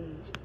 Um.